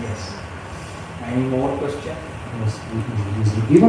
Yes. Any more question? У вас есть другие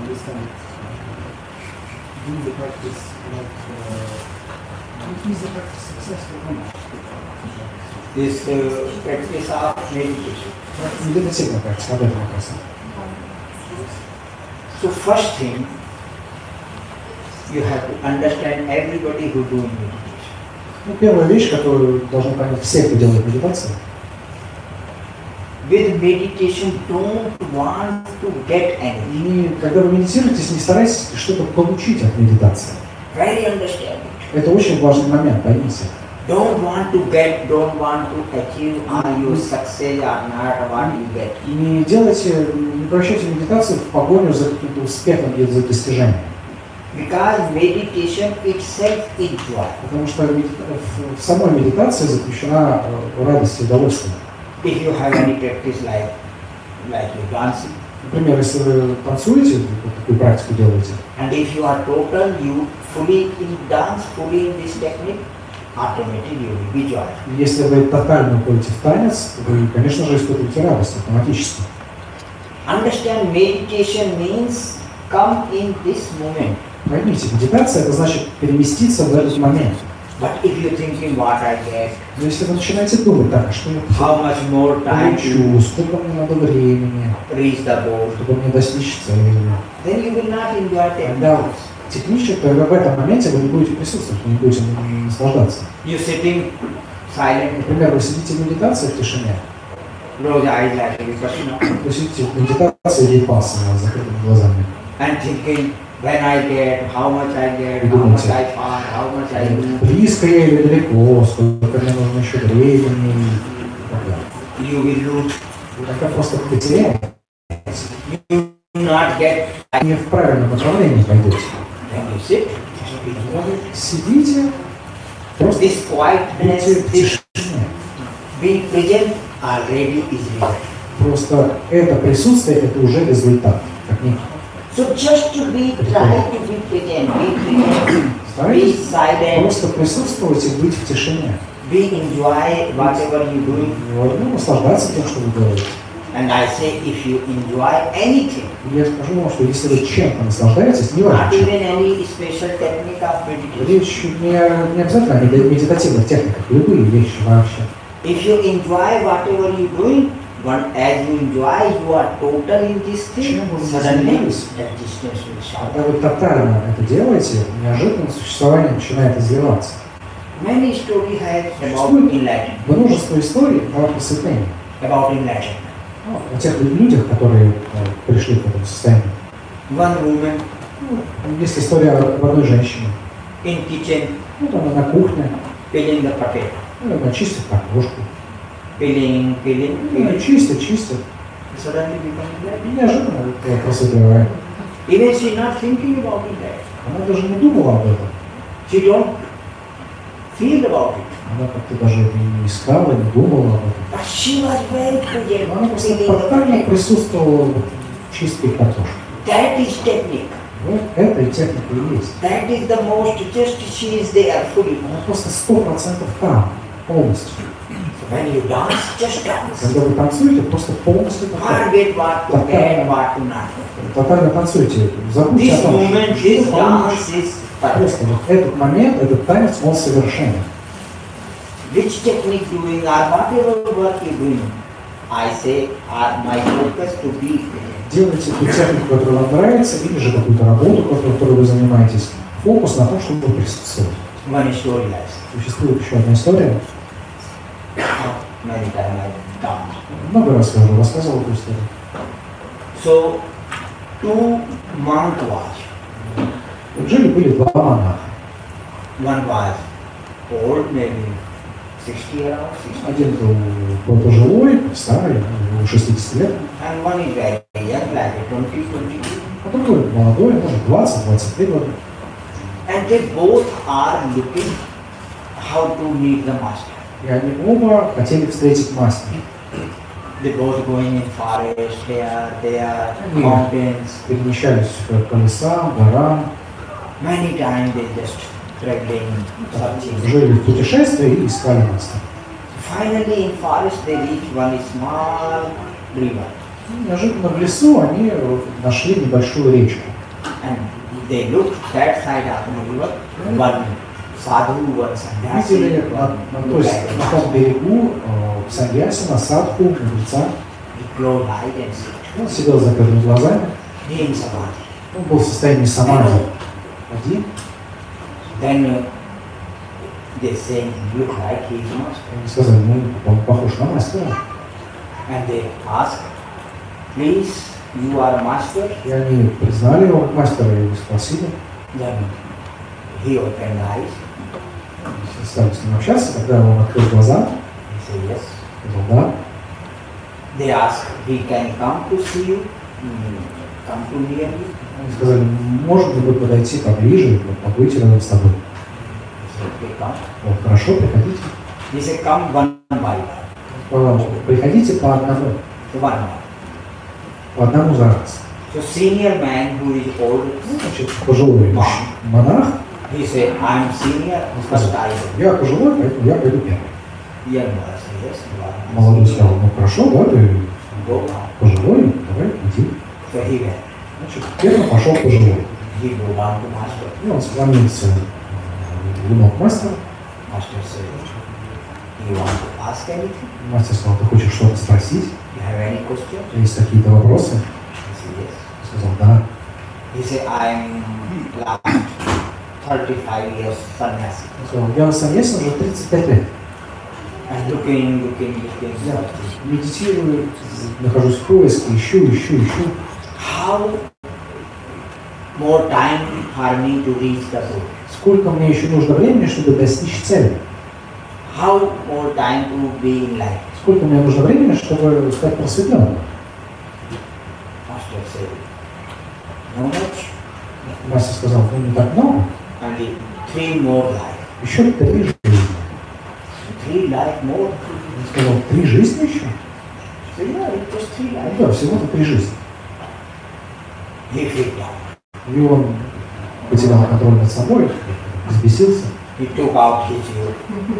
understand do the practice like uh, is the practice successful or not? This uh, practice of meditation. Медитативная практика, об этом вопрос. So first thing, you have to understand everybody who doing meditation. Ну, первая вещь, которую должны понять все, кто делает медитацию, With meditation, don't want to get anything. не, когда вы медитируете, не старайтесь что-то получить от медитации. Very understanding. Это очень важный момент, поймите. Don't want to get, don't want to achieve, are you success or not, what you get. И не делайте, не превращайте медитацию в погоню за каким-то успехом или за достижением. Because meditation itself is joy. Потому что в самой медитации заключена э, радость и удовольствие. If you have any practice like, like you dancing, Например, если вы танцуете, вот такую практику делаете, and if you are total, you fully in dance, fully in this technique, automatically you will be joy. и если вы тотально уходите в танец, вы, конечно же, испытываете радость автоматически. Understand meditation means come in this moment. Поймите, медитация – это значит переместиться в этот момент. But if you're thinking what I get, Но если вы начинаете думать, так, что я how much more time to получу, сколько мне надо времени, reach the goal, чтобы мне достичь цели, then you will not enjoy Да. technique. технически, то в этом моменте вы не будете присутствовать, вы не будете наслаждаться. You're sitting silent, Например, вы сидите в медитации в тишине, close eyes like a vipassana, вы сидите в медитации випассана с закрытыми глазами. and thinking when I get, how much I get, how much I find, how much I или далеко, сколько мне нужно еще времени и так далее. You will lose, Вы просто потеряете, you not get. не в правильном направлении пойдете. Sit, сидите, просто this quietness, this being present already is result. Просто это присутствие, это уже результат. Как некий. So just to be, try to be present, be present, be Старайтесь silent, просто присутствовать и быть в тишине. be enjoy whatever you doing. Вот, ну, наслаждаться тем, что вы делаете. And I say, if you enjoy anything, я скажу вам, что если вы чем-то наслаждаетесь, не важно речь не, не обязательно о меди- медитативных техниках, любые вещи вообще. if you enjoy whatever you doing, one, as you enjoy, you are total in this thing, suddenly that distance will shout. Когда вы тотально это делаете, неожиданно существование начинает изливаться. Many story has about enlightenment, множество историй о просветлении. about enlightenment. Ну, о тех людях, которые э, пришли к этому состоянию. One woman Ну, есть история об одной женщине. in kitchen Вот она на кухне, peeling the potato, ну, она чистит картошку. Peeling. чистит, чистит. Suddenly become И неожиданно это просветливает. Even she not thinking about it. Она даже не думала об этом. She don't feel about it. Она как-то даже не искала, не думала об этом. But she was very present, Она просто тотально присутствовала в чистке картошки. That is technique. Вот это и техника и есть. That is the most, just she is there fully. Она просто сто процентов там, полностью. When you dance, just dance. Когда вы танцуете, просто полностью. Forget what to get, what to not. Тотально танцуете. Забудьте о This том, moment, this dance is. Просто вот этот момент, этот танец, он совершенен. Which technique doing or whatever work you doing, I say, are my focus to be. Делайте ту технику, которая вам нравится, или же какую-то работу, которой которой вы занимаетесь. Фокус на том, чтобы присутствовать. One story. Существует еще одна история. Many times I done. Много раз я уже рассказывал эту историю. So, two monk was. Вот жили были два монаха. One was old, maybe 60 around, 60. Один был пожилой, старый, ему 60 лет, And one is very young, like 20, 22. а другой молодой, может 20-23 года. And they both are looking how to meet the master. И они оба хотели встретить мастера. They both going in forest, here, there, Mm. mountains. Перемещались по лесам, горам, Many times they just traveling, searching. жили в путешествии и искали мастера. Finally in forest they reach one small river. Неожиданно в лесу они нашли небольшую речку. And they look that side of the river, one sadhu, one sannyasi, Видели на, one на, то есть на том берегу э, саньясина, садху, мудреца. He close eyes and sit. Он сидел с закрытыми глазами, He in samadhi. он был в состоянии самадхи. Один, Then uh, they say, look like he is master. они сказали, ну, он похож на мастера. And they ask, please, you are master? И они признали его как мастера и спросили, Then he opened eyes. Стали с ним общаться, когда он открыл глаза, He said, yes. сказал, да, They ask, we can come to see you, come to near you. они сказали, можно ли вы подойти поближе, побыть рядом с тобой. He said, okay, come. Вот, хорошо, приходите. He said, come one by one. Приходите по одному, So one by. по одному за раз. So senior man who is old, Ну, Значит, пожилой монах, senior, first I go. я пожилой, поэтому я пойду are Молодой сказал, ну хорошо, да, ты пожилой, давай, иди. Значит, первым пошел пожилой. И он склонился ask anything? Мастер сказал, ты хочешь что-то спросить? Есть какие-то вопросы? Сказал, да. He said, I'm 35 years sannyasi. Сказал, я саньясин уже 35 лет. And looking, looking, looking, Я медитирую, нахожусь в поиске, ищу, ищу, ищу. How more time for me to reach the goal? Сколько мне еще нужно времени, чтобы достичь цели? How more time to be in life? Сколько мне нужно времени, чтобы стать просветленным? Мастер сказал, ну не так много, only three more life. еще три жизни. Three life more? Он сказал, три жизни еще? So yeah, just three Ну life. да, всего-то три жизни. He freaked out. И он потерял контроль над собой, взбесился, He took out his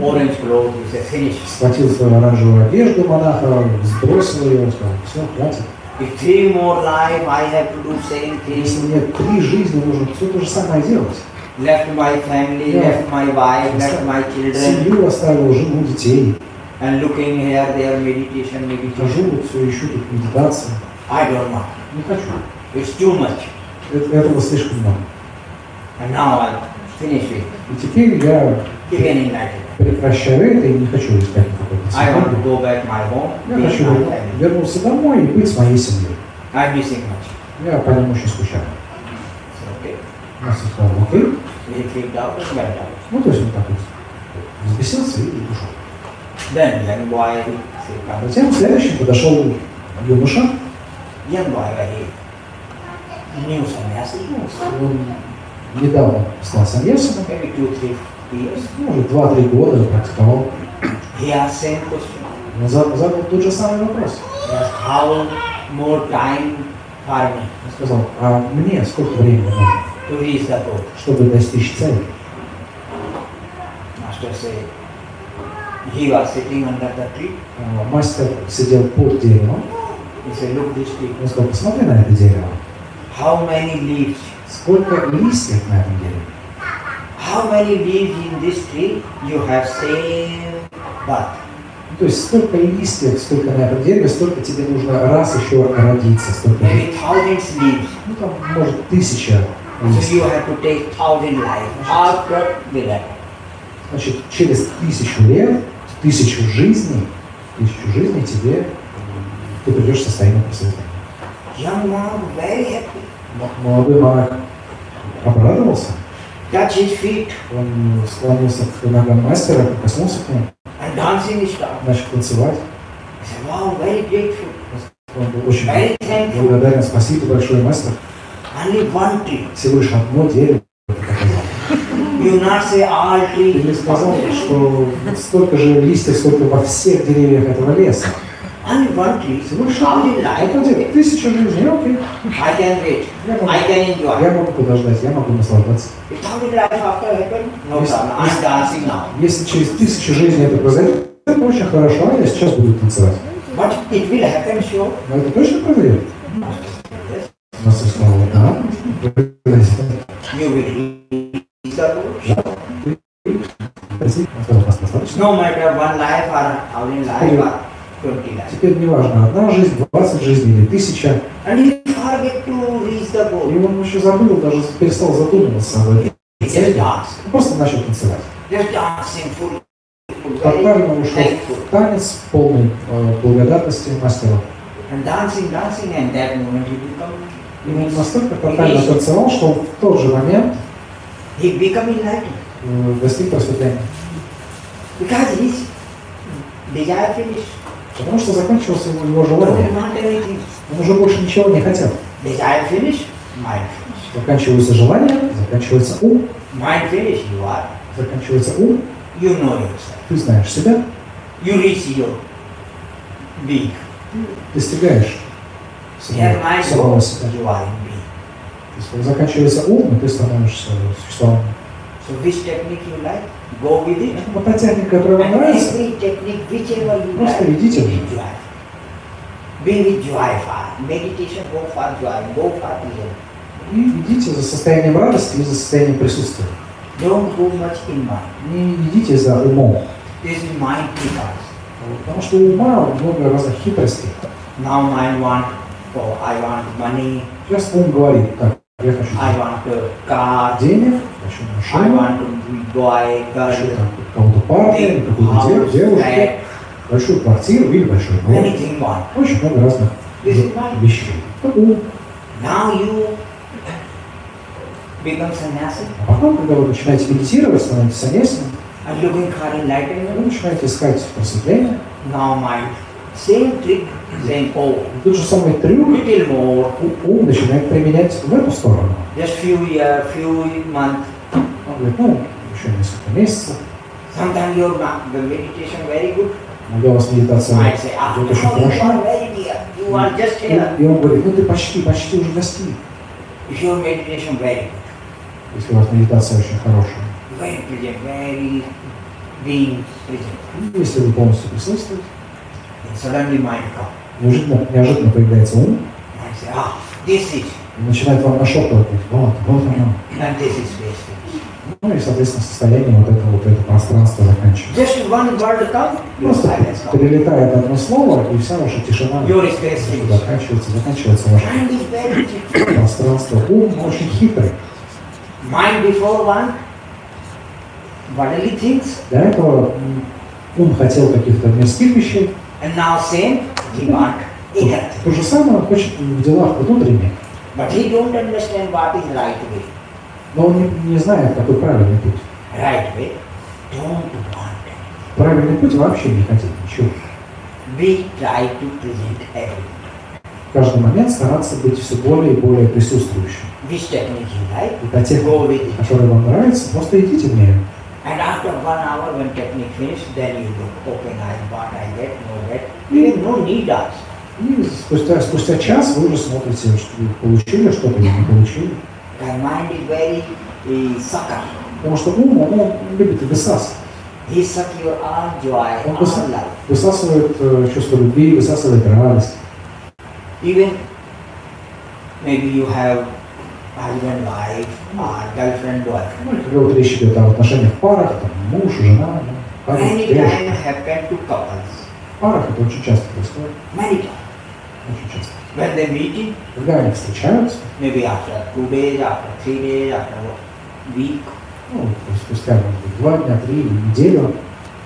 orange clothes. He said, finish. схватил свою оранжевую одежду монаха, сбросил ее, сказал, все, хватит. If three more life, I have to do same Если thing. мне три жизни нужно все то же самое делать. Left my family, left my wife, left my children, Семью оставил, жену, детей. and looking here, there, meditation, meditation. все ищу тут медитацию. I don't know. Не хочу. It's too much. Это- этого слишком много. And now I finish it. И теперь я прекращаю это и не хочу искать какой-то I want to go back my home, Я хочу вернуться домой и быть с моей семьей. I'm missing much. Я по ним очень скучаю. Сказал, окей. Ну, то есть он так вот взбесился и ушел. Come. Затем следующим подошел юноша. Он недавно стал three years. Ну, Может, два-три года практиковал. Он за- задал тот же самый вопрос. How more time for me Он сказал, а мне сколько времени нужно, чтобы достичь цели? Tree. А, Мастер сидел под деревом. Он сказал, посмотри на это дерево. How many leaves? Сколько листьев на этом дереве? How many leaves in this tree you have same birth? Ну, То есть столько листьев, сколько на этом дереве, столько тебе нужно раз еще родиться. Столько, Maybe thousands leaves. ну там может тысяча So листьев. you have to take thousand lives after the death. Значит, через тысячу лет, тысячу жизней, тысячу жизней тебе ты придешь в состояние просветления. Young man very happy. Молодой монах обрадовался. touched his feet, Он склонился к ногам мастера, прикоснулся к нему, and dancing started. начал танцевать. I said, wow, very grateful. Он был очень благодарен. Спасибо большое, мастер. Only one tree. Всего лишь одно дерево. You not say all Ты trees. не сказал, что столько же листьев, сколько во всех деревьях этого леса. Only one tree. Всего лишь одно дерево. Тысяча жизней, окей. I can wait. Я могу, I can enjoy. я могу подождать, я могу наслаждаться. Now. Если через тысячу жизней это произойдет, это очень хорошо, а я сейчас буду танцевать. But it will happen sure. Но это точно произойдет? Мастер сказал, да. You will reach the goal. Простите, он сказал, «Нас достаточно. No matter one life or how many life or twenty life. Теперь неважно, одна жизнь, 20 жизней или тысяча. And he forget to reach the И он еще забыл, даже перестал задумываться об этом. He just dance. Он Просто начал танцевать. Just dancing full. full Так very правильно ушел в танец, полный э, благодарности мастеру. And dancing, dancing, and that moment he become И он настолько тотально танцевал, что он в тот же момент э, достиг просветления. Потому что закончилось его, желание. Он уже больше ничего не хотел. Mind finished. Заканчивается желание, заканчивается ум, заканчивается ум, You know yourself. ты знаешь себя, You reach your being. достигаешь In being. То есть, когда заканчивается ум, ты становишься существом. So which technique you like, go with it. Вот та техника, которая вам нравится, Просто идите в нее. Be with joy for meditation, go for joy, go for pleasure. и идите за состоянием радости и за состоянием присутствия. Don't go much in mind. Не идите за умом. This is mind because Потому что у ума много разных хитростей. now mind want, oh, I want money, Сейчас ум говорит, так, я хочу I want a car, денег, хочу I машину, want to be boy, хочу там кого-то парня, какую-то девушку, большую квартиру или большой дом. anything want. Очень много разных вещей. Now you become sannyasi А потом, когда вы начинаете медитировать, становитесь enlightenment. вы начинаете искать просветление. Now mind, same trick, same oh, И тот же самый трюк little more, у- ум начинает применять в эту сторону. just few year, few month. Он говорит, ну, еще несколько месяцев, Sometimes your ma- the meditation very good. когда у вас медитация Might say, ah, идет очень now you хорошо. are very near. You are just И, here. и он говорит, ну ты почти, почти уже достиг. If your meditation very good, Если у вас медитация очень хорошая. very present, very being present, И если вы полностью присутствуете, suddenly mind неожиданно, неожиданно появляется ум, Mind say, ah, this is, и начинает вам нашептывать, вот, вот оно. and this is wasted. Ну и, соответственно, состояние вот этого, вот это пространство заканчивается. Just one word come, your Просто перелетает одно слово, и вся ваша тишина заканчивается, заканчивается ваше пространство. Ум очень хитрый. Mind before one, bodily things, До этого ум хотел каких-то мирских вещей. And now same, he want eager То же самое он хочет в делах внутренних. But he don't understand what is right way. Но он не, не знает, какой правильный путь. Right way, don't want it. Правильный путь вообще не хотит ничего. We try to present everything. В каждый момент стараться быть все более и более присутствующим. Which technique you like, И та техника, it. которая вам нравится, просто идите в нее. And after one hour when technique finished, then you look, open eyes, what I get, no get. Even no need us. И спустя, спустя час вы уже смотрите, что вы получили что-то или не получили. My mind is very uh, sucker. Потому что ум, он, он любит высасывать. He suck your all joy, Он all выс- love. высасывает э, чувство любви, высасывает радость. Even maybe you have husband, wife, or girlfriend, boyfriend. Ну, и когда вот речь идет о отношениях в парах, там, муж, жена, ну, парень, Many девушка. times happen to couples. В парах это очень часто происходит. Many times. Очень часто. When they meet, Когда они встречаются, maybe after two days, after three days, after a week, ну, то есть спустя, может быть, два дня, три или неделю,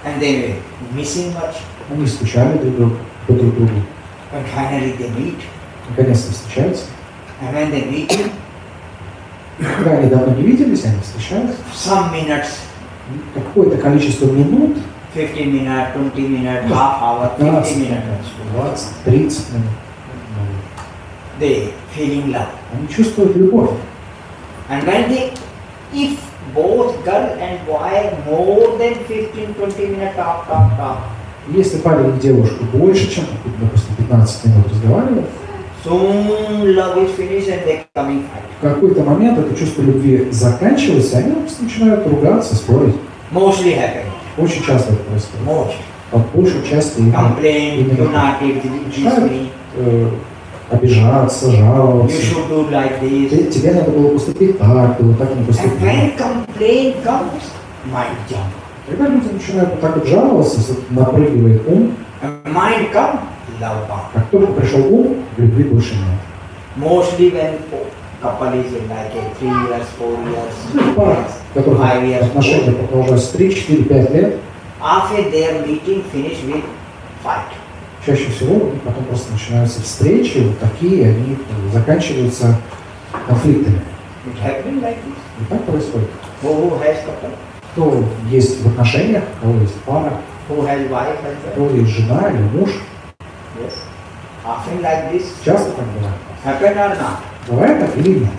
and they were missing much, они скучали друг другу, по друг другу. and finally they meet. Наконец-то встречаются. And when they meet, Когда они давно не виделись, они встречались, some minutes, какое-то количество минут, 15 minutes, 20 minutes, half hour, 50 15 minutes, минут, 20, 30 минут, ну, they feeling love. они чувствуют любовь. And when they, if both girl and boy more than 15, 20 minutes talk, talk, talk, Если парень и девушка больше, чем, допустим, 15 минут разговаривают, в какой-то момент это чувство любви заканчивается, и они начинают ругаться, спорить. Очень часто это происходит. Most. По большей части именно, э, обижаться, жаловаться. like. Те- Тебе надо было поступить так, ты вот так не jump. Когда люди начинают вот так вот жаловаться, напрыгивает ум, Come. как только пришел ум, любви больше нет. Mostly when couple is in like a three years, four Ну, years, пара, в которых five years, отношения продолжаются 3, 4, 5 лет, after their meeting finish with fight. чаще всего потом просто начинаются встречи, вот такие, они э, заканчиваются конфликтами. It happening like this. И так происходит. Who, has couple? Кто есть в отношениях, кого есть пара, кого есть жена или муж. Yes. Often like this. Часто так бывает. Happen or not? Бывает так или нет?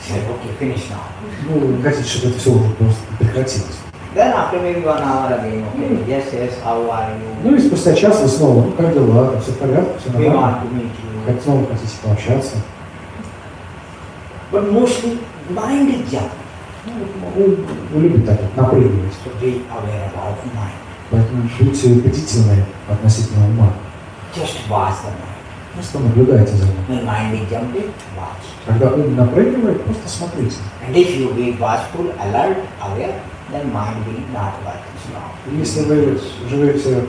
Say, okay, finish now. Ну, хотите, чтобы это все уже просто прекратилось. Then after maybe one hour again, okay, yes, yes, how are you? Ну и спустя час вы снова, ну как дела, все в порядке, все We нормально. want to meet you. Как снова хотите пообщаться. But mostly mind is jump. Ну, вот ум ум любит так вот напрыгивать. Поэтому будьте бдительны относительно ума. Just watch the mind. Просто наблюдайте за ним. When mind is jumping, watch. Когда ум напрыгивает, просто смотрите. And if you be watchful, alert, aware, then mind will not work. И Если вы живете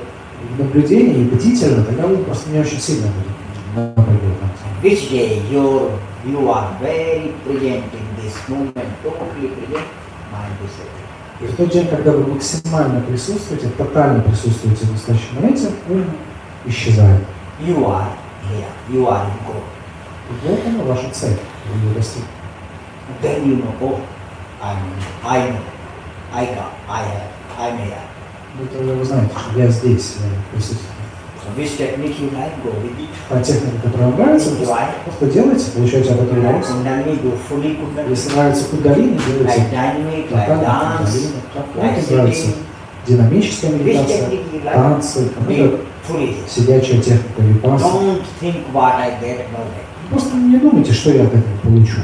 в наблюдении и бдительно, тогда ум просто не очень сильно будет напрыгивать. Which day you're, you are very present in this moment, totally present, mind is settled. И в тот день, когда вы максимально присутствуете, тотально присутствуете в настоящем моменте, ум исчезает. You are here, you are in God. Вот она ваша цель. Вы ее достигли. Then you know, oh, I know, I know, I got, I have, I may have. Вы тогда вы знаете, что я здесь, я присутствую. So which technique you like, go with it. Та техника, которая вам нравится, просто, делайте, получайте от этого удовольствие. Если нравится кундалини, делайте Like dynamic, like dance, like нравится. Динамическая медитация, танцы, сидячая техника випаса. Просто не думайте, что я от этого получу,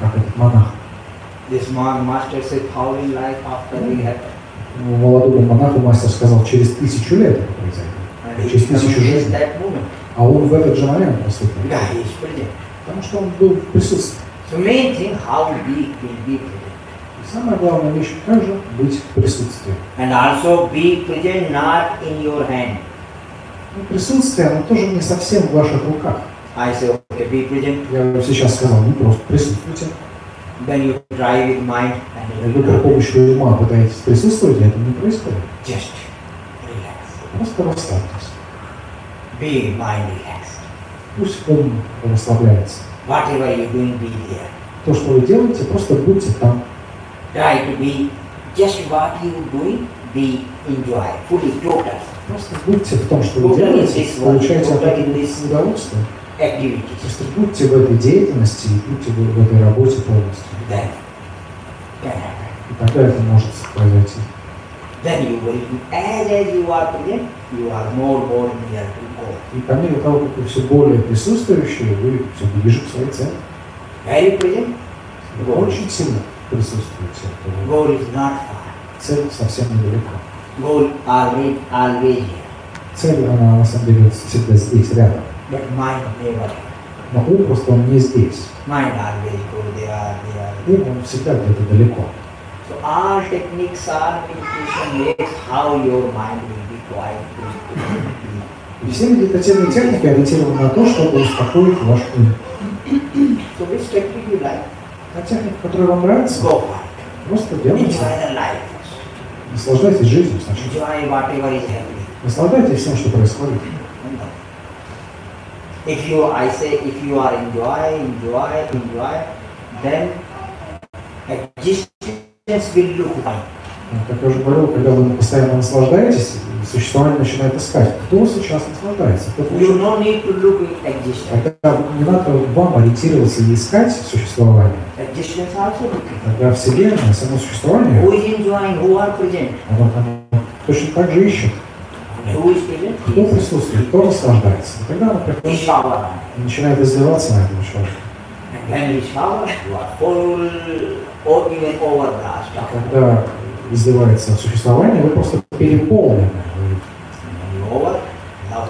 как этот монах. This monk master said, how in life after we have Ну, Молодому монаху мастер сказал, через тысячу лет это произойдет. Через тысячу жизней. А он в этот же момент поступил. Потому что он был в присутствии. So main thing, how we will be самая главная вещь, как же быть в присутствии. And also be present not in your hand. Ну, присутствие, оно тоже не совсем в ваших руках. I say, okay, be present. Я вам сейчас сказал, не просто присутствуйте. Then you try with mind and вы при помощи ума пытаетесь присутствовать, это не происходит. just relax. Просто расслабьтесь. Be mind relaxed. Пусть ум расслабляется. Whatever you're doing, be there. То, что вы делаете, просто будьте там. Try to be just what you're doing, be enjoy, fully total Просто будьте в том, что вы делаете, получайте от этого удовольствие. activities. Просто будьте в этой деятельности и будьте в, этой работе полностью. Then happen. И тогда это может произойти. Then you will, as as you are present, you are more more near to God. И по мере того, как вы все более присутствующие, вы все ближе к своей цели. Very present, очень сильно присутствуете. то goal is not far. Цель совсем недалеко. Goal always always here. Цель, она на самом деле всегда здесь, рядом. But mind never. Но ум просто он не здесь. Mind always go there, there. Ум он всегда где-то далеко. So all techniques are meditation makes how your mind will be quiet. will be- И все медитативные техники ориентированы на то, чтобы успокоить ваш ум. Та техника, которая вам нравится, просто делайте. Наслаждайтесь жизнью сначала. Наслаждайтесь всем, что происходит. If you, I say, if you are enjoy, enjoy, enjoy, then existence will look fine. Как я уже говорил, когда вы постоянно наслаждаетесь, существование начинает искать, кто сейчас наслаждается, кто You хочет. no need to look at existence. Тогда не надо вам ориентироваться и искать существование. Existence also. Тогда Вселенная, само существование, Who is enjoying? Who are present? оно, оно точно так же ищет, Who is present? кто присутствует, кто наслаждается. И тогда оно приходит и начинает изливаться на этого человека. And Ishvara, you are full or even overblast. Когда изливается существование, вы просто переполнены.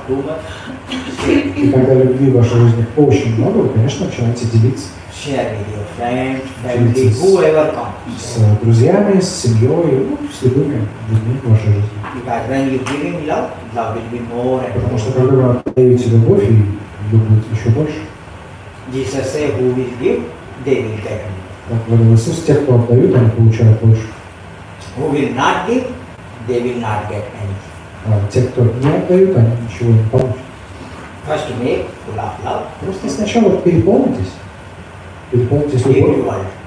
Much, И когда любви в вашей жизни очень много, вы, конечно, начинаете делиться comes. с друзьями, с семьей, ну, с любыми людьми в вашей жизни. Потому что когда вы отдаете любовь, и будет еще больше. Jesus say, who will give, they will get. Как говорил Иисус, те, кто отдают, они получают больше. Who will not give, they will not get anything. А те, кто не отдают, они ничего не получат. Просто сначала переполнитесь. Переполнитесь любовью,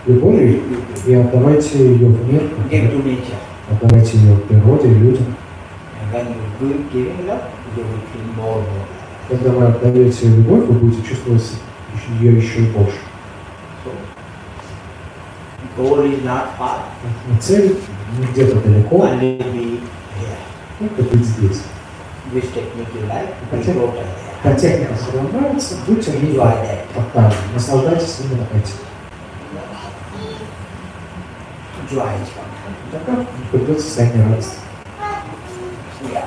любовью и отдавайте ее в мир, отдавайте ее природе, людям. Когда вы отдаете любовь, вы будете чувствовать ее еще и больше. Цель не где-то далеко, only be here. только быть здесь. Which technique you like, be Okay. total there. А техника, если вам нравится, будьте в ней Enjoy that. тотально. Наслаждайтесь именно этим. Joy is coming. Тогда придет состояние радости. Yeah.